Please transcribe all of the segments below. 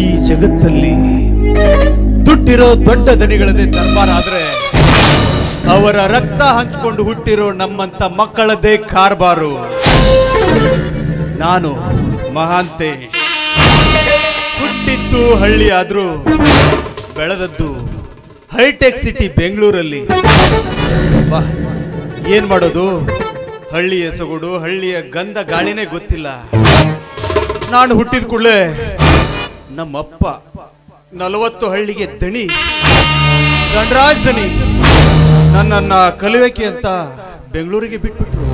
ಈ ಜಗತ್ತಲ್ಲಿ ದುಡ್ಡಿರೋ ದೊಡ್ಡ ದನಿಗಳದೇ ದರ್ಬಾರ ಅವರ ರಕ್ತ ಹಂಚಿಕೊಂಡು ಹುಟ್ಟಿರೋ ನಮ್ಮಂತ ಮಕ್ಕಳದೇ ಕಾರ್ಬಾರು. ನಾನು ಮಹಾಂತೇಶ್. ಹುಟ್ಟಿದ್ದು ಹಳ್ಳಿ ಆದ್ರೂ ಬೆಳೆದದ್ದು ಹೈಟೆಕ್ ಸಿಟಿ ಬೆಂಗಳೂರಲ್ಲಿ. ಏನ್ ಮಾಡೋದು? ಹಳ್ಳಿಯ ಸೊಗಡು, ಹಳ್ಳಿಯ ಗಂಧ ಗಾಳಿನೇ ಗೊತ್ತಿಲ್ಲ. ನಾನು ಹುಟ್ಟಿದ ಕೂಡಲೇ ನಮ್ಮಪ್ಪ ನಲವತ್ತು ಹಳ್ಳಿಗೆ ದಣಿ ಗಣರಾಜ್ ದಣಿ, ನನ್ನನ್ನ ಕಲುವೆಕೆ ಅಂತ ಬೆಂಗಳೂರಿಗೆ ಬಿಟ್ಬಿಟ್ರು.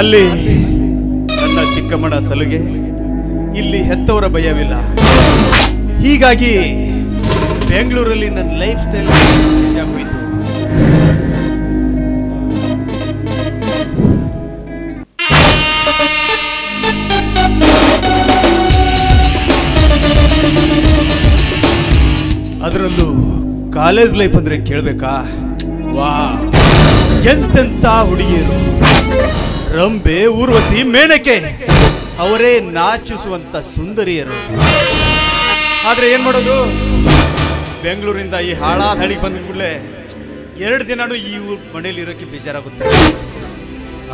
ಅಲ್ಲಿ ನನ್ನ ಚಿಕ್ಕಮ್ಮನ ಸಲುಗೆ, ಇಲ್ಲಿ ಹೆತ್ತವರ ಭಯವಿಲ್ಲ. ಹೀಗಾಗಿ ಬೆಂಗಳೂರಲ್ಲಿ ನನ್ನ ಲೈಫ್ ಸ್ಟೈಲ್ ಹೋಯಿತು ಅದರಲ್ಲೂ ಕಾಲೇಜ್ ಲೈಫ್ ಅಂದ್ರೆ ಕೇಳ್ಬೇಕಾ? ವಾ ಎಂತೆಂತ ಹುಡುಗಿಯರು. ರಂಬೆ ಊರ್ವಸಿ ಮೇನಕೆ. ಅವರೇ ನಾಚಿಸುವಂತ ಸುಂದರಿಯರು. ಆದ್ರೆ ಏನ್ ಮಾಡೋದು? ಬೆಂಗಳೂರಿಂದ ಈ ಹಾಳಾದ ಹಳಿಗೆ ಬಂದ ಕೂಡಲೇ ಎರಡು ದಿನಾನು ಈ ಊರ್ ಮನೇಲಿ ಇರೋಕೆ ಬೇಜಾರಾಗುತ್ತೆ.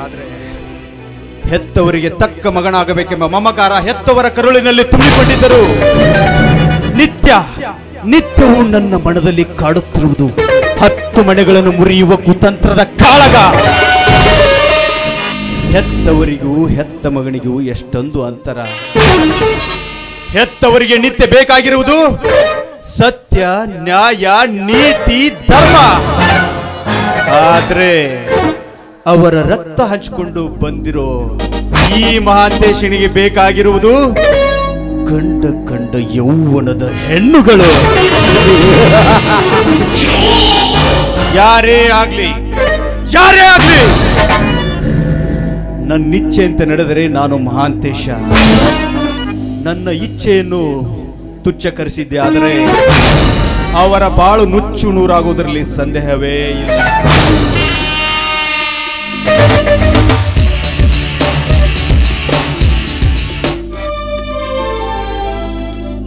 ಆದ್ರೆ ಹೆತ್ತವರಿಗೆ ತಕ್ಕ ಮಗನಾಗಬೇಕೆಂಬ ಮಮಕಾರ ಹೆತ್ತವರ ಕರುಳಿನಲ್ಲಿ ತುಂಬಿಕೊಂಡಿದ್ದರು. ನಿತ್ಯ, ನಿತ್ಯವೂ ನನ್ನ ಮನದಲ್ಲಿ ಕಾಡುತ್ತಿರುವುದು ಹತ್ತು ಮನೆಗಳನ್ನು ಮುರಿಯುವ ಕುತಂತ್ರದ ಕಾಳಗ. ಹೆತ್ತವರಿಗೂ, ಹೆತ್ತ ಮಗನಿಗೂ ಎಷ್ಟೊಂದು ಅಂತರ. ಹೆತ್ತವರಿಗೆ ನಿತ್ಯ ಬೇಕಾಗಿರುವುದು ಸತ್ಯ, ನ್ಯಾಯ, ನೀತಿ, ಧರ್ಮ. ಆದ್ರೆ ಅವರ ರಕ್ತ ಹಂಚಿಕೊಂಡು ಬಂದಿರೋ ಈ ಮಹಾಂತೇಶನಿಗೆ ಬೇಕಾಗಿರುವುದು ಕಂಡ ಕಂಡ ಯೌವನದ ಹೆಣ್ಣುಗಳು. ಯಾರೇ ಆಗ್ಲಿ ಯಾರೇ ಆಗ್ಲಿ, ನನ್ನ ಇಚ್ಛೆ ಅಂತ ನಡೆದರೆ ನಾನು ಮಹಾಂತೇಶ. ನನ್ನ ಇಚ್ಛೆಯನ್ನು ತುಚ್ಛಕರಿಸಿದ್ದೆ ಆದರೆ ಅವರ ಬಾಳು ನುಚ್ಚು ನೂರಾಗುವುದರಲ್ಲಿ ಸಂದೇಹವೇ ಇಲ್ಲ.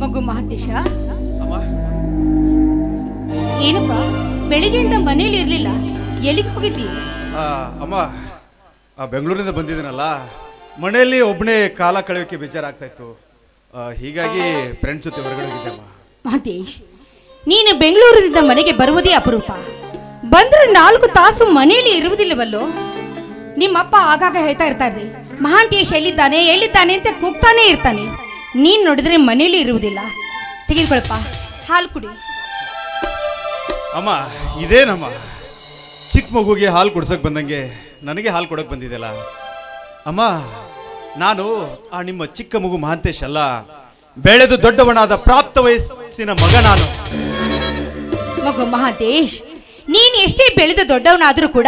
ಮಗು ಅಮ್ಮ? ಏನಪ್ಪ ಬೆಳಿಗ್ಗೆಯಿಂದ ಮನೇಲಿ ಇರ್ಲಿಲ್ಲ ಎಲ್ಲಿಗೆ ಹೋಗಿದ್ದಿ? ಆ, ಅಮ್ಮ ಆ ಬೆಂಗಳೂರಿಂದ ಬಂದಿದ್ದೀನಲ್ಲ ಮನೆಯಲ್ಲಿ ಒಬ್ಬನೇ ಕಾಲ ಕಳೆಯೋಕೆ ಬೇಜಾರಾಗ್ತಾ ಇತ್ತು. ಹೀಗಾಗಿ ಫ್ರೆಂಡ್ಸ್ ಜೊತೆ ಹೊರಗಡೆ ಅಮ್ಮ. ನೀನು ಬೆಂಗಳೂರಿನಿಂದ ಮನೆಗೆ ಬರುವುದೇ ಅಪರೂಪ. ಬಂದ್ರೆ ನಾಲ್ಕು ತಾಸು ಮನೆಯಲ್ಲಿ ಇರುವುದಿಲ್ಲವಲ್ಲೋ? ನಿಮ್ಮಪ್ಪ ಆಗಾಗ ಹೇಳ್ತಾ ಇರ್ತಾರೆ ಮಹಾಂತೇಶ್ ಎಲ್ಲಿದ್ದಾನೆ ಎಲ್ಲಿದ್ದಾನೆ ಅಂತ ಕೂಗ್ತಾನೆ ಇರ್ತಾನೆ. ನೀನ್ ನೋಡಿದ್ರೆ ಮನೆಯಲ್ಲಿ ಇರುವುದಿಲ್ಲ. ತೆಗೆದುಕೊಳಪ್ಪ ಹಾಲು ಕುಡಿ. ಅಮ್ಮ ಇದೇನಮ್ಮ? ಚಿಕ್ಕ ಮಗುಗೆ ಹಾಲು ಕುಡ್ಸಕ್ ಬಂದಂಗೆ ನನಗೆ ಹಾಲು ಕೊಡಕ್ ಬಂದಿದೆಯಲ್ಲ? ಅಮ್ಮ ನಾನು ಆ ನಿಮ್ಮ ಚಿಕ್ಕ ಮಗು ಮಹಾಂತೇಶ್ ಅಲ್ಲ. ಬೆಳೆದು ದೊಡ್ಡವನಾದ ಪ್ರಾಪ್ತ ವಯಸ್ಸಿನ ಮಗ ನಾನು. ಮಗು ಮಹಾಂತೇಶ್, ನೀನು ಎಷ್ಟೇ ಬೆಳೆದು ದೊಡ್ಡವನಾದರೂ ಕೂಡ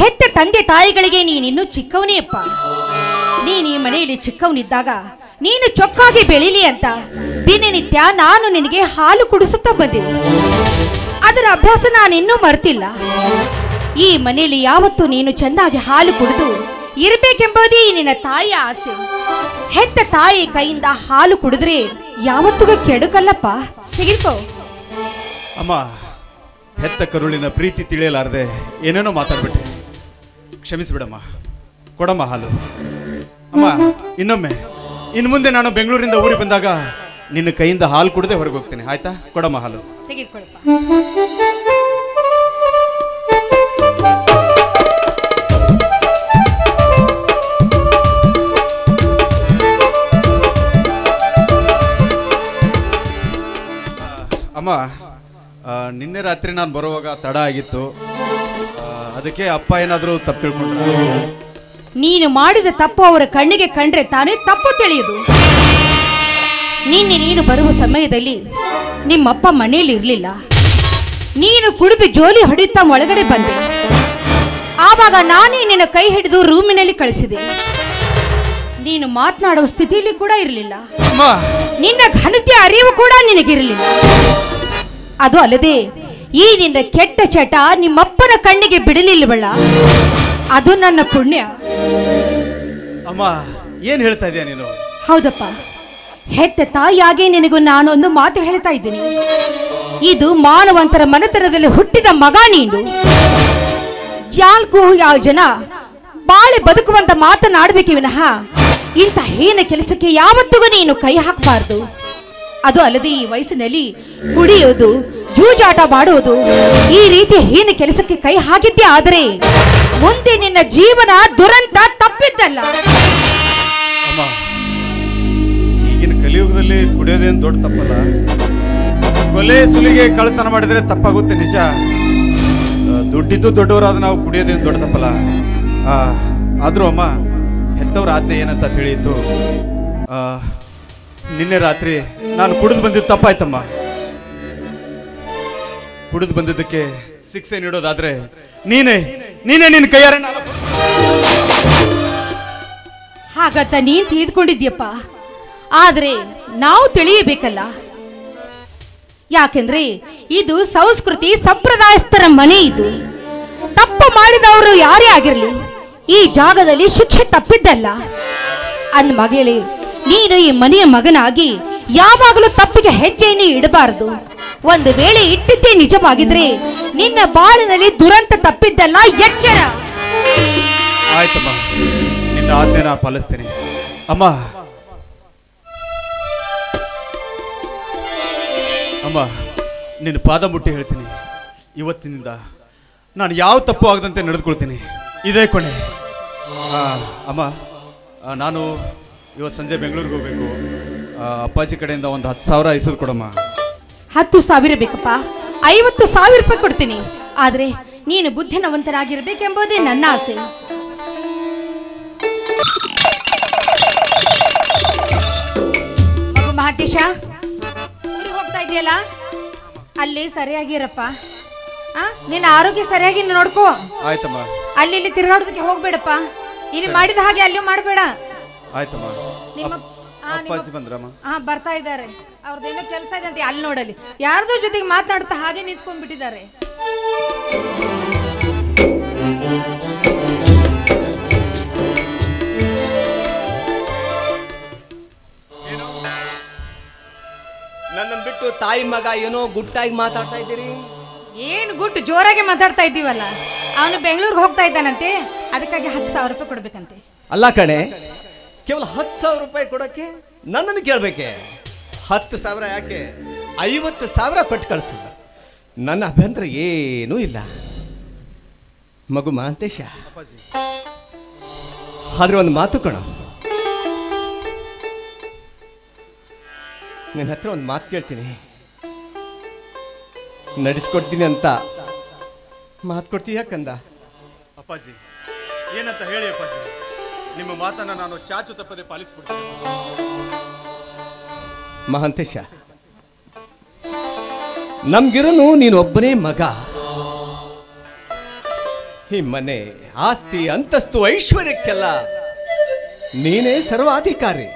ಹೆತ್ತ ತಂದೆ ತಾಯಿಗಳಿಗೆ ನೀನಿನ್ನೂ ಚಿಕ್ಕವನೇ ಅಪ್ಪ. ನೀನ್ ಈ ಮನೆಯಲ್ಲಿ ಚಿಕ್ಕವನಿದ್ದಾಗ ನೀನು ಚೊಕ್ಕಾಗಿ ಬೆಳೀಲಿ ಅಂತ ದಿನನಿತ್ಯ ನಾನು ನಿನಗೆ ಹಾಲು ಕುಡಿಸುತ್ತಾ ಬಂದೆ. ಅದರ ಅಭ್ಯಾಸ ನಾನಿನ್ನೂ ಮರ್ತಿಲ್ಲ. ಈ ಮನೆಯಲ್ಲಿ ಯಾವತ್ತೂ ನೀನು ಚೆನ್ನಾಗಿ ಹಾಲು ಕುಡಿದು ಇರಬೇಕೆಂಬುದೇ ನಿನ್ನ ತಾಯಿಯ ಆಸೆ. ಹೆತ್ತ ತಾಯಿ ಕೈಯಿಂದ ಹಾಲು ಕುಡಿದ್ರೆ ಯಾವತ್ತೂ ಕೆಡುಕಲ್ಲಪ್ಪ? ತೆಗೆದುಕೋ. ಅಮ್ಮ ಹೆತ್ತ ಕರುಳಿನ ಪ್ರೀತಿ ತಿಳಿಯಲಾರದೆ ಏನೇನೋ ಮಾತಾಡ್ಬಿಟ್ಟೆ. ಕ್ಷಮಿಸ್ಬಿಡಮ್ಮ ಕೊಡಮ್ಮ ಹಾಲು. ಅಮ್ಮ ಇನ್ನೊಮ್ಮೆ ಇನ್ನು ಮುಂದೆ ನಾನು ಬೆಂಗಳೂರಿಂದ ಊರಿಗೆ ಬಂದಾಗ ನಿನ್ನ ಕೈಯಿಂದ ಹಾಲು ಕುಡದೆ ಹೊರಗೆ ಹೋಗ್ತೇನೆ ಆಯ್ತಾ? ಕೊಡಮ್ಮ ಹಾಲು. ತೆಗೆದುಕೊಳ್ಳಪ್ಪ. ಅಮ್ಮ ನಿನ್ನೆ ರಾತ್ರಿ ನಾನು ಬರುವಾಗ ತಡ ಆಗಿತ್ತು. ಅದಕ್ಕೆ ಅಪ್ಪ ಏನಾದರೂ ತಪ್ಪು ತಿಳ್ಕೊಂಡ್ರು? ನೀನು ಮಾಡಿದ ತಪ್ಪು ಅವರ ಕಣ್ಣಿಗೆ ಕಂಡ್ರೆ ತಾನೇ ತಪ್ಪು ತಿಳಿಯುದು. ನಿನ್ನೆ ನೀನು ಬರುವ ಸಮಯದಲ್ಲಿ ನಿಮ್ಮಪ್ಪ ಮನೆಯಲ್ಲಿ ಇರಲಿಲ್ಲ. ನೀನು ಕುಡಿದು ಜೋಲಿ ಹೊಡಿತಾ ಒಳಗಡೆ ಬಂದೆ. ಆವಾಗ ನಾನೇ ನಿನ್ನ ಕೈ ಹಿಡಿದು ರೂಮಿನಲ್ಲಿ ಕಳಿಸಿದೆ. ನೀನು ಮಾತನಾಡುವ ಸ್ಥಿತಿಯಲ್ಲಿ ಕೂಡ ಇರಲಿಲ್ಲ. ಅಮ್ಮ. ನಿನ್ನ ಘನತೆಯ ಅರಿವು ಕೂಡ ನಿನಗಿರಲಿಲ್ಲ. ಅದು ಅಲ್ಲದೆ ಈ ನಿನ್ನ ಕೆಟ್ಟ ಚಟ ನಿಮ್ಮಪ್ಪನ ಕಣ್ಣಿಗೆ ಬಿಡಲಿಲ್ವಲ್ಲ ಅದು ನನ್ನ ಪುಣ್ಯ. ಅಮ್ಮ ಏನ್ ಹೇಳ್ತಾ ಇದೀಯ ನೀನು? ಹೌದಪ್ಪ. ಹೆತ್ತ ತಾಯಿಯಾಗಿ ನಿನಗೂ ನಾನೊಂದು ಮಾತು ಹೇಳ್ತಾ ಇದ್ದೀನಿ. ಇದು ಮಾನವಂತರ ಮನೆತನದಲ್ಲಿ ಹುಟ್ಟಿದ ಮಗ ನೀನು. ಯಾಲ್ಕು ಯಾವ ಜನ ಬಾಳೆ ಬದುಕುವಂತ ಮಾತನಾಡಬೇಕು ವಿನಃ ಇಂಥ ಹೀನ ಕೆಲಸಕ್ಕೆ ಯಾವತ್ತಿಗೂ ನೀನು ಕೈ ಹಾಕಬಾರ್ದು. ಅದು ಅಲ್ಲದೆ ಈ ವಯಸ್ಸಿನಲ್ಲಿ ಕುಡಿಯೋದು ಜೂಜಾಟ ಮಾಡುವುದು, ಈ ರೀತಿ ಹೀನ ಕೆಲಸಕ್ಕೆ ಕೈ ಹಾಕಿದ್ದೆ ಆದರೆ ಮುಂದೆ ನಿನ್ನ ಜೀವನ ದುರಂತ ತಪ್ಪಿದ್ದಲ್ಲ. ಈಗಿನ ಕಲಿಯುಗದಲ್ಲಿ ಕುಡಿಯೋದೇನು ದೊಡ್ಡ ತಪ್ಪಲ್ಲ? ಕೊಲೆ ಸುಲಿಗೆ ಕಳ್ಳತನ ಮಾಡಿದ್ರೆ ತಪ್ಪಾಗುತ್ತೆ ನಿಜ. ದುಡ್ಡಿದ್ದು ದೊಡ್ಡವರಾದ ನಾವು ಕುಡಿಯೋದೇನು ದೊಡ್ಡ ತಪ್ಪಲ್ಲ? ಆದ್ರೂ ಅಮ್ಮ, ಹೆತ್ತವ್ರ ಆಜ್ಞೆ ಏನಂತ ತಿಳಿಯಿತು. ನಿನ್ನೆ ರಾತ್ರಿ ನಾನು ಕುಡಿದು ಬಂದಿದ್ದು ತಪ್ಪಾಯ್ತಮ್ಮ. ಕುಡಿದು ಬಂದಿದ್ದಕ್ಕೆ ಶಿಕ್ಷೆ ನೀಡೋದಾದ್ರೆ ನೀನೇ ನೀನೇ ನಿನ್ನ ಕೈಯಾರೆ ಹಾಗಂತ ನೀನ್ ತಿಳಿದುಕೊಂಡಿದ್ಯಪ್ಪ ಆದ್ರೆ ನಾವು ತಿಳಿಯಬೇಕಲ್ಲ. ಯಾಕೆಂದ್ರೆ ಇದು ಸಂಸ್ಕೃತಿ ಸಂಪ್ರದಾಯಸ್ಥರ ಮನೆ ಇದು. ತಪ್ಪು ಮಾಡಿದವರು ಯಾರೇ ಆಗಿರಲಿ, ಈ ಜಾಗದಲ್ಲಿ ಶಿಕ್ಷೆ ತಪ್ಪಿದ್ದಲ್ಲ. ಅಂದ ಮಗಳೇ ನೀನು ಈ ಮನೆಯ ಮಗನಾಗಿ ಯಾವಾಗಲೂ ತಪ್ಪಿಗೆ ಹೆಜ್ಜೆಯನ್ನು ಇಡಬಾರದು. ಒಂದು ವೇಳೆ ಇಟ್ಟಿದ್ದೇ ನಿಜವಾಗಿದ್ರೆ ನಿನ್ನ ಬಾಳಿನಲ್ಲಿ ದುರಂತ ತಪ್ಪಿದ್ದಲ್ಲ ಎಚ್ಚರ. ಆಯ್ತಮ್ಮ, ನಿನ್ನ ಆಜ್ಞೆ ಪಾಲಿಸ್ತೇನೆ. ಅಮ್ಮ. ಅಮ್ಮ, ನಿನ್ನ ಪಾದ ಮುಟ್ಟಿ ಹೇಳ್ತೀನಿ. ಇವತ್ತಿನಿಂದ ನಾನು ಯಾವ ತಪ್ಪು ಆಗದಂತೆ ನಡೆದುಕೊಳ್ತೀನಿ. ಇದೇ ಕೊನೆ. ಅಮ್ಮ ನಾನು ಇವತ್ತು ಸಂಜೆ ಬೆಂಗಳೂರಿಗೆ ಹೋಗ್ಬೇಕು. ಅಪ್ಪಾಜಿ ಕಡೆಯಿಂದ ಒಂದು ಹತ್ತು ಸಾವಿರ ಹೆಸರು ಕೊಡಮ್ಮ. ಹತ್ತು ಸಾವಿರ ಬೇಕಪ್ಪ. ಐವತ್ತು ಸಾವಿರ ರೂಪಾಯಿ ಕೊಡ್ತೀನಿ. ಆದರೆ ನೀನು ಬುದ್ಧಿನವಂತರಾಗಿರಬೇಕೆಂಬುದೇ ನನ್ನ ಆಸೆ. ಮಗು ಮಹಾಂತೇಶ ಊರಿಗೆ ಹೋಗ್ತಾ ಇದೆಯಲ್ಲ? ಅಲ್ಲಿ ಸರಿಯಾಗಿರಪ್ಪ. ಆ ನಿನ್ನ ಆರೋಗ್ಯ ಸರಿಯಾಗಿ ನೋಡ್ಕೋ. ಆಯ್ತಮ್ಮ. ಅಲ್ಲಿ ಇಲ್ಲಿ ತಿರುಗಾಡೋದಕ್ಕೆ ಹೋಗ್ಬೇಡಪ್ಪ. ಇಲ್ಲಿ ಮಾಡಿದ ಹಾಗೆ ಅಲ್ಲಿಯೂ ಮಾಡಬೇಡ. ಆಯ್ತಮ್ಮ. ನಿಮ್ಮ ಅಪ್- ಆ, ನಿಮ್ಮ- ಅಪ್ಪಾಜಿ ಬಂದ್ರಮ್ಮ. ಹಾ ಬರ್ತಾ ಇದ್ದಾರೆ. ಅವ್ರದ್ದೇನೋ ಕೆಲಸ ಇದೆ ಅಂತ ಅಲ್ಲಿ ನೋಡಲಿ. ಯಾರ್ದೋ ಜೊತೆಗೆ ಮಾತನಾಡ್ತಾ ಹಾಗೆ ನಿಂತ್ಕೊಂಡ್ಬಿಟ್ಟಿದ್ದಾರೆ. ನನ್ನ ನನ್ನನ್ನು ಬಿಟ್ಟು ತಾಯಿ ಮಗ ಏನೋ ಗುಟ್ಟಾಗಿ ಮಾತಾಡ್ತಾ ಇದ್ದೀರಿ? ಏನು ಗುಟ್ಟು? ಜೋರಾಗಿ ಮಾತಾಡ್ತಾ ಇದ್ದೀವಲ್ಲ. ಅವನು ಬೆಂಗಳೂರಿಗೆ ಹೋಗ್ತಾ ಇದ್ದಾನಂತೆ. ಅದಕ್ಕಾಗಿ ಹತ್ತು ಸಾವಿರ ರೂಪಾಯಿ ಕೊಡ್ಬೇಕಂತೆ. ಅಲ್ಲ ಕಣೆ ಕೇವಲ ಹತ್ತು ಸಾವಿರ ರೂಪಾಯಿ ಕೊಡೋಕ್ಕೆ ನನ್ನನ್ನು ಕೇಳಬೇಕೆ? ಹತ್ತು ಸಾವಿರ ಯಾಕೆ? ಐವತ್ತು ಸಾವಿರ ಕೊಟ್ಟು ಕಳಿಸು. ನನ್ನ ಅಭ್ಯಂತರ ಏನೂ ಇಲ್ಲ. ಮಗು ಮಾಂತೇಶ. ಅಪ್ಪಾಜಿ. ಆದ್ರೆ ಒಂದು ಮಾತು ಕಣ ನಿನ್ನ ಹತ್ರ ಒಂದು ಮಾತು ಕೇಳ್ತೀನಿ. ನಡೆಸ್ಕೊಡ್ತೀನಿ ಅಂತ. ಮಾತು ಕೊಡ್ತೀಯ ಕಂದ? ಅಪ್ಪಾಜಿ ಏನಂತ ಹೇಳಿ ಅಪ್ಪಾಜಿ. ನಿಮ್ಮ ಮಾತನ್ನ ನಾನು ಚಾಚು ತಪ್ಪದೆ ಪಾಲಿಸ್ಬಿಡ್ತೀನಿ. ಮಹಂತೇಶ, ನಮ್ಗಿರೋನು ನೀನು ಒಬ್ಬನೇ ಮಗ. ಈ ಮನೆ ಆಸ್ತಿ, ಅಂತಸ್ತು, ಐಶ್ವರ್ಯಕ್ಕೆಲ್ಲ ನೀನೇ ಸರ್ವಾಧಿಕಾರಿ.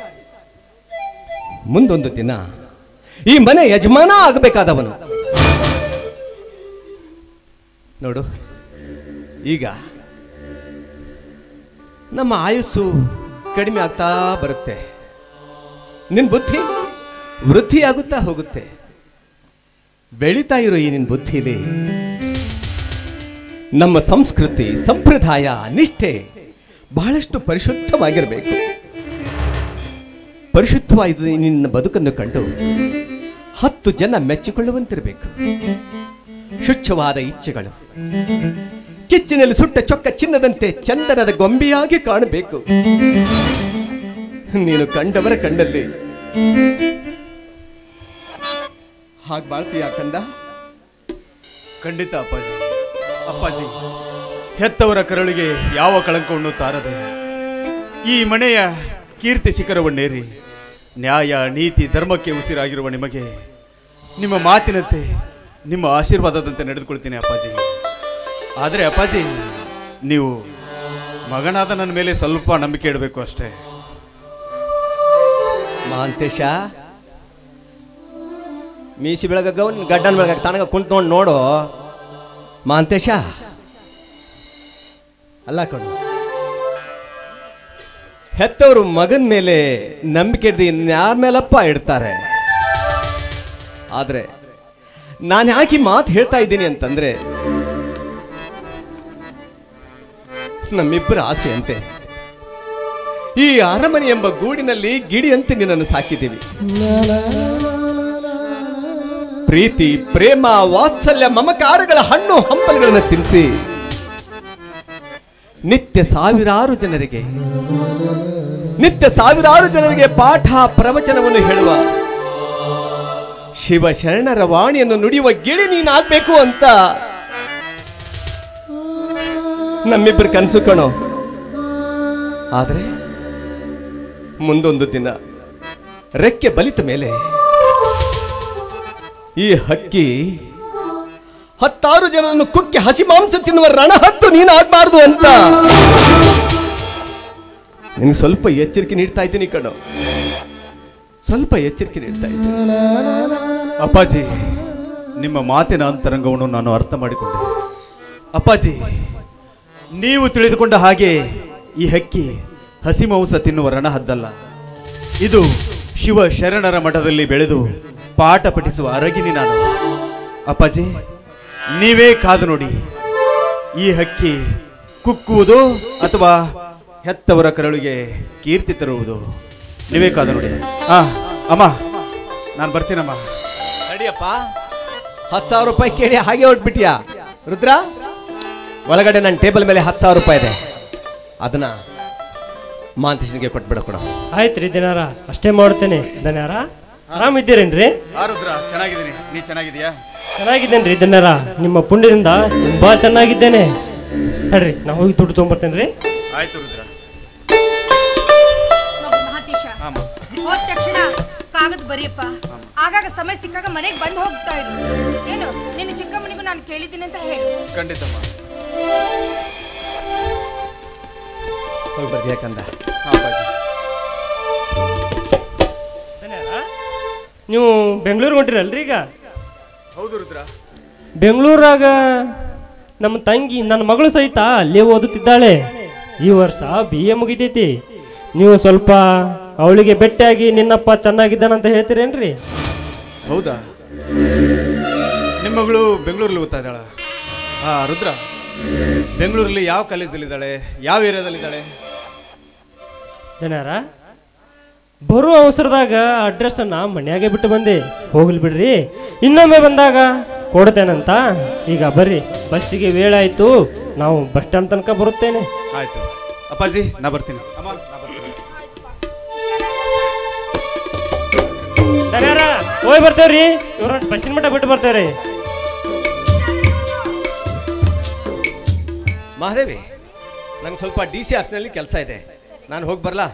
ಮುಂದೊಂದು ದಿನ ಈ ಮನೆ ಯಜಮಾನ ಆಗಬೇಕಾದವನು. ನೋಡು, ಈಗ ನಮ್ಮ ಆಯುಸ್ಸು ಕಡಿಮೆ ಆಗ್ತಾ ಬರುತ್ತೆ. ನಿನ್ ಬುದ್ಧಿ ವೃದ್ಧಿಯಾಗುತ್ತಾ ಹೋಗುತ್ತೆ. ಬೆಳೀತಾ ಇರೋ ಈ ನಿನ್ ಬುದ್ಧಿಲಿ ನಮ್ಮ ಸಂಸ್ಕೃತಿ, ಸಂಪ್ರದಾಯ, ನಿಷ್ಠೆ ಬಹಳಷ್ಟು ಪರಿಶುದ್ಧವಾಗಿರಬೇಕು. ಪರಿಶುದ್ಧವಾದ ನಿನ್ನ ಬದುಕನ್ನು ಕಂಡು ಹತ್ತು ಜನ ಮೆಚ್ಚಿಕೊಳ್ಳುವಂತಿರಬೇಕು. ಶುಚ್ಛವಾದ ಇಚ್ಛೆಗಳು. ಕಿಚ್ಚಿನಲ್ಲಿ ಸುಟ್ಟ ಚೊಕ್ಕ ಚಿನ್ನದಂತೆ ಚಂದನದ ಗೊಂಬೆಯಾಗಿ ಕಾಣಬೇಕು. ನೀನು ಕಂಡವರ ಕಂಡಲ್ಲಿ. ಹಾಗೆ ಬಾಳ್ತೀಯ ಕಂದ? ಖಂಡಿತ ಅಪ್ಪಾಜಿ. ಅಪ್ಪಾಜಿ, ಹೆತ್ತವರ ಕರಳಿಗೆ ಯಾವ ಕಳಂಕವನ್ನು ತಾರದೆ? ಈ ಮನೆಯ ಕೀರ್ತಿ ಶಿಖರವನ್ನೇರಿ, ನ್ಯಾಯ, ನೀತಿ, ಧರ್ಮಕ್ಕೆ ಉಸಿರಾಗಿರುವ ನಿಮಗೆ ನಿಮ್ಮ ಮಾತಿನಂತೆ, ನಿಮ್ಮ ಆಶೀರ್ವಾದದಂತೆ ನಡೆದುಕೊಳ್ತೀನಿ ಅಪ್ಪಾಜಿ. ಆದರೆ ಅಪ್ಪಾಜಿ, ನೀವು ಮಗನಾದ ನನ್ನ ಮೇಲೆ ಸ್ವಲ್ಪ ನಂಬಿಕೆ ಇಡಬೇಕು ಅಷ್ಟೇ. ಮಹಾಂತೇಶ, ಮೀಸಿ ಬೆಳಗಾಗ ಗಡ್ಡನ ಬೆಳಗಾಗ, ತನಗ ಕುಂತ್ಕೊಂಡು ನೋಡು ಮಾಂತೇಶ ಅಲ್ಲ ಕಣು ಹೆತ್ತವರು ಮಗನ ಮೇಲೆ ನಂಬಿಕೆ ಇಡ್ದು ಇನ್ಯಾರ ಮೇಲಪ್ಪ ಇಡ್ತಾರೆ? ಆದರೆ ನಾನು ಯಾಕೆ ಮಾತು ಹೇಳ್ತಾ ಇದ್ದೀನಿ ಅಂತಂದ್ರೆ ನಮ್ಮಿಬ್ಬರ ಆಸೆಯಂತೆ. ಈ ಅರಮನೆ ಎಂಬ ಗೂಡಿನಲ್ಲಿ ಗಿಡಿಯಂತೆ ನಿನ್ನನ್ನು ಸಾಕಿದ್ದೀವಿ. ಪ್ರೀತಿ, ಪ್ರೇಮ, ವಾತ್ಸಲ್ಯ, ಮಮಕಾರಗಳ ಹಣ್ಣು ಹಂಪಲುಗಳನ್ನು ತಿನ್ನಿಸಿ ನಿತ್ಯ ಸಾವಿರಾರು ಜನರಿಗೆ, ನಿತ್ಯ ಸಾವಿರಾರು ಜನರಿಗೆ ಪಾಠ ಪ್ರವಚನವನ್ನು ಹೇಳುವ ಶಿವಶರಣರ ವಾಣಿಯನ್ನು ನುಡಿಯುವ ಗಿಳಿ ನೀನಾಗಬೇಕು ಅಂತ ನಮ್ಮಿಬ್ಬರು ಕನಸು ಕಣೋ. ಆದ್ರೆ ಮುಂದೊಂದು ದಿನ ರೆಕ್ಕೆ ಬಲಿತ ಮೇಲೆ ಈ ಹಕ್ಕಿ ಹತ್ತಾರು ಜನರನ್ನು ಕುಕ್ಕಿ ಹಸಿ ಮಾಂಸ ತಿನ್ನುವ ರಣಹತ್ತು ನೀನು ಆಗ್ಬಾರ್ದು ಅಂತ. ನಿನ್ಗೆ ಸ್ವಲ್ಪ ಎಚ್ಚರಿಕೆ ನೀಡ್ತಾ ಇದ್ದೀನಿ ಕಣೋ. ಸ್ವಲ್ಪ ಎಚ್ಚರಿಕೆ ನೀಡ್ತಾ ಇದ್ದೀನಿ. ಅಪ್ಪಾಜಿ, ನಿಮ್ಮ ಮಾತಿನ ಅಂತರಂಗವನ್ನು ನಾನು ಅರ್ಥ ಮಾಡಿಕೊಂಡೆ. ಅಪ್ಪಾಜಿ ನೀವು ತಿಳಿದುಕೊಂಡ ಹಾಗೆ ಈ ಹಕ್ಕಿ ಹಸಿ ಮಾಂಸ ತಿನ್ನುವ ರಣಹದ್ದಲ್ಲ. ಇದು ಶಿವ ಶರಣರ ಮಠದಲ್ಲಿ ಬೆಳೆದು ಪಾಠ ಪಠಿಸುವ ಅರಗಿನಿ ನಾನು. ಅಪ್ಪಾಜಿ, ನೀವೇ ಕಾದು ನೋಡಿ. ಈ ಹಕ್ಕಿ ಕುಕ್ಕುವುದು ಅಥವಾ ಹೆತ್ತವರ ಕರಳಿಗೆ ಕೀರ್ತಿ ತರುವುದು. ನೀವೇ ಕಾದು ನೋಡಿ. ಹಾ, ಅಮ್ಮ, ನಾನು ಬರ್ತೀನಮ್ಮ. ನಡಿಯಪ್ಪ, ಹತ್ತು ಸಾವಿರ ರೂಪಾಯಿ ಕೇಳಿ ಹಾಗೆ ಹೊಟ್ಬಿಟ್ಯಾ ರುದ್ರ? ಒಳಗಡೆ ನನ್ನ ಟೇಬಲ್ ಮೇಲೆ ಹತ್ತು ಸಾವಿರ ರೂಪಾಯಿ ಇದೆ. ಅದನ್ನ ಮಾಂತೇಶನಿಗೆ ಕೊಟ್ಬಿಡ ಕೊಡ ರೀ ದಿನಾರ ಅಷ್ಟೇ ಮಾಡ್ತೇನೆ ದನ್ಯಾರ ಆರಾಮಿದ್ದೀರೇನ್ರಿ? ಆರುದ್ರ ಚೆನ್ನಾಗಿದ್ದೀನಿ. ನೀ ಚೆನ್ನಾಗಿದೀಯಾ ಚೆನ್ನಾಗಿದ್ದೇನೆ ರೀ ದಿನಾರ ನಿಮ್ಮ ಪುಣ್ಯದಿಂದ ತುಂಬಾ ಚೆನ್ನಾಗಿದ್ದೇನೆ. ತಡ್ರಿ ನಾವು ಹೋಗಿ ದುಡ್ಡು ತೊಗೊಂಬರ್ತೇನೆ ರೀ ಆಯ್ತು ರುದ್ರ. ಹೋದ ತಕ್ಷಣ ಕಾಗದ ಬರೀಯಪ್ಪ. ಆಗಾಗ ಸಮಯ ಸಿಕ್ಕಾಗ ಮನೆಗೆ ಬಂದು ಹೋಗ್ತಾ ಇದ್ರು ಏನು ನಿನ್ನ ಚಿಕ್ಕಮ್ಮನಿಗೂ ನಾನು ಕೇಳಿದ್ದೀನಿ ಅಂತ ಹೇಳಿ. ಖಂಡಿತಮ್ಮ. ಬರ್ಬೇಕಂದ ನೀವು ಬೆಂಗಳೂರು ಹೊಂಟಿರಲ್ರಿ ಈಗ? ಹೌದು ರುದ್ರ. ಬೆಂಗಳೂರಾಗ ನಮ್ಮ ತಂಗಿ ನನ್ನ ಮಗಳು ಸಹಿತ ಅಲ್ಲೇ ಓದುತ್ತಿದ್ದಾಳೆ. ಈ ವರ್ಷ ಬಿ ಎ ಮುಗಿತೈತಿ. ನೀವು ಸ್ವಲ್ಪ ಅವಳಿಗೆ ಭೇಟಿಯಾಗಿ ನಿನ್ನಪ್ಪ ಚೆನ್ನಾಗಿದ್ದಾನಂತ ಹೇಳ್ತೀರೇನ್ರಿ? ಹೌದಾ? ನಿಮ್ಮ ಮಗಳು ಬೆಂಗಳೂರಲ್ಲಿ ಓದ್ತಾ ಇದ್ದಾಳ. ಹಾ ರುದ್ರ ಬೆಂಗಳೂರಲ್ಲಿ ಯಾವ ಕಾಲೇಜಲ್ಲಿದ್ದಾಳೆ? ಯಾವ ಏರಿಯಾದಲ್ಲಿದ್ದಾಳೆ? ಜನಾರ ಬರೋ ಅವಸರದಾಗ ಅಡ್ರೆಸ್ಸನ್ನ ಮನೆಯಾಗೆ ಬಿಟ್ಟು ಬಂದೆ. ಹೋಗ್ಲಿ ಬಿಡ್ರಿ. ಇನ್ನೊಮ್ಮೆ ಬಂದಾಗ ಕೊಡ್ತೇನಂತ ಈಗ ಬರ್ರಿ. ಬಸ್ಸಿಗೆ ವೇಳಾಯ್ತು ನಾವು ಬಸ್ ಸ್ಟ್ಯಾಂಡ್ ತನಕ ಬರುತ್ತೇನೆ. ಆಯ್ತು. ಅಪ್ಪಾಜಿ ನಾ ಬರ್ತೀನಿ. ಅಮ್ಮ ನಾ ಬರ್ತೀನಿ. ಜನಾರ ಹೋಗಿ ಬರ್ತೇವ್ರಿ. ಇವ್ರ ಬಸ್ಸಿನ ಮಟ್ಟ ಬಿಟ್ಟು ಬರ್ತೇವ್ರಿ. ಮಹಾದೇವಿ ನಂಗೆ ಸ್ವಲ್ಪ ಡಿ ಸಿ ಆಫೀಸ್ನಲ್ಲಿ ಕೆಲಸ ಇದೆ. ನಾನು ಹೋಗಿ ಬರಲಾ?